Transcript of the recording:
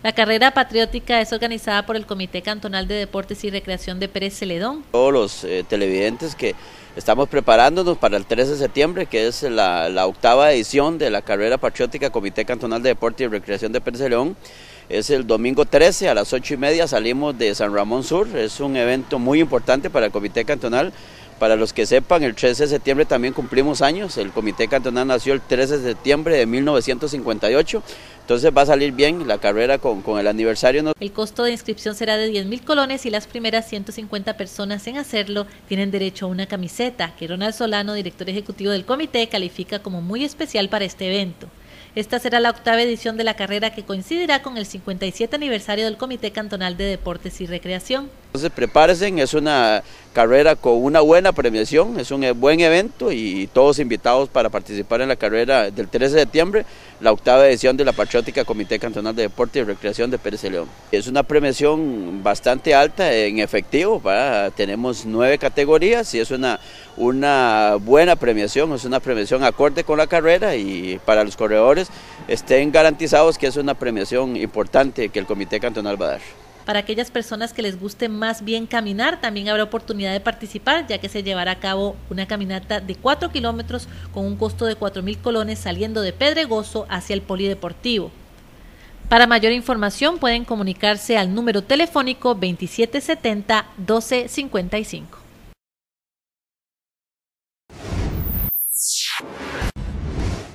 La carrera patriótica es organizada por el Comité Cantonal de Deportes y Recreación de Pérez Celedón. Todos los eh, televidentes que estamos preparándonos para el 13 de septiembre, que es la, octava edición de la carrera patriótica Comité Cantonal de Deportes y Recreación de Pérez Celedón. Es el domingo 13 a las 8 y media, salimos de San Ramón Sur. Es un evento muy importante para el Comité Cantonal. Para los que sepan, el 13 de septiembre también cumplimos años. El Comité Cantonal nació el 13 de septiembre de 1958. Entonces va a salir bien la carrera con, el aniversario. El costo de inscripción será de 10 mil colones y las primeras 150 personas en hacerlo tienen derecho a una camiseta que Ronald Solano, director ejecutivo del comité, califica como muy especial para este evento. Esta será la octava edición de la carrera que coincidirá con el 57 aniversario del Comité Cantonal de Deportes y Recreación. Entonces prepárense, es una carrera con una buena premiación, es un buen evento y todos invitados para participar en la carrera del 13 de septiembre, la octava edición de la Patriótica Comité Cantonal de Deportes y Recreación de Pérez León. Es una premiación bastante alta en efectivo, tenemos nueve categorías y es una, una buena premiación, es una premiación acorde con la carrera y para los corredores estén garantizados que es una premiación importante que el Comité Cantonal va a dar. Para aquellas personas que les guste más bien caminar, también habrá oportunidad de participar, ya que se llevará a cabo una caminata de 4 kilómetros con un costo de 4 mil colones saliendo de Pedregoso hacia el Polideportivo. Para mayor información pueden comunicarse al número telefónico 2770 1255.